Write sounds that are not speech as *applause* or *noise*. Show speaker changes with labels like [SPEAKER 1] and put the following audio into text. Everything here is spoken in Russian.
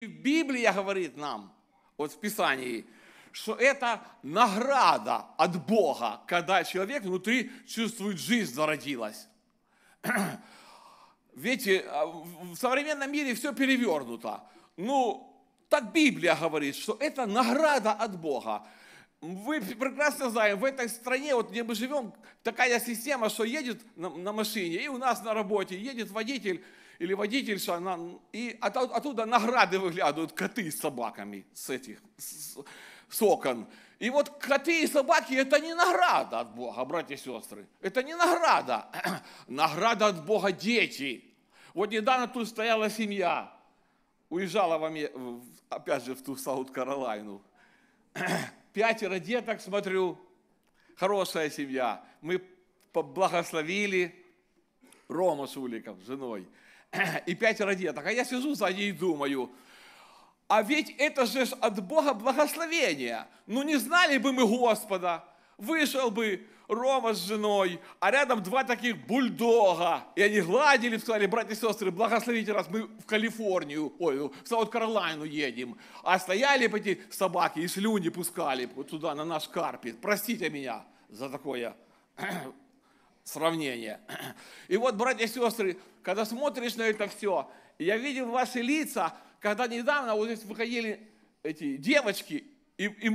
[SPEAKER 1] Библия говорит нам, вот в Писании, что это награда от Бога, когда человек внутри чувствует, жизнь зародилась. *clears throat* Видите, а, в современном мире все перевернуто. Ну, так Библия говорит, что это награда от Бога. Вы прекрасно знаете, в этой стране, вот где мы живем, такая система, что едет на, на машине, и у нас на работе едет водитель или водительша, и оттуда награды выглядывают коты с собаками с этих, с, с окон. И вот коты и собаки – это не награда от Бога, братья и сестры. Это не награда. *clears throat* Награда от Бога – дети. Вот недавно тут стояла семья, уезжала в, опять же в ту Саут-Каролайну. *clears throat* Пятеро деток, смотрю, хорошая семья. Мы благословили Рома Шуликов с женой. И пятеро деток. А я сижу за ней и думаю – а ведь это же от Бога благословение. Ну не знали бы мы Господа. Вышел бы Рома с женой, а рядом два таких бульдога. И они гладили, сказали, братья и сестры, благословите раз, мы в Калифорнию, ой, в Саут-Каролайну едем. А стояли бы эти собаки и слюни пускали вот туда, на наш карпет. Простите меня за такое *clears throat* сравнение. И вот, братья и сестры, когда смотришь на это все, я видел ваши лица, когда недавно вот здесь выходили эти девочки и, и